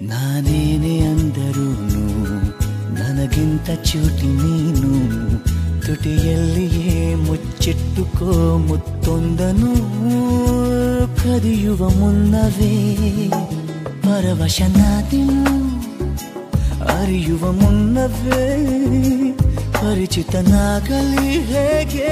ನಾನೇನೆ ಅಂದರೂನು ನನಗಿಂತ ಚೂಟಿ ನೀನು ತುಟಿಯಲ್ಲಿಯೇ ಮುಚ್ಚಿಟ್ಟುಕೋ ಮುತ್ತೊಂದನು ಕದಿಯುವ ಮುನ್ನವೇ ಪರವಶನಾದಿನು ಅರಿಯುವ ಮುನ್ನವೇ ಪರಿಚಿತನಾಗಲಿ ಹೇಗೆ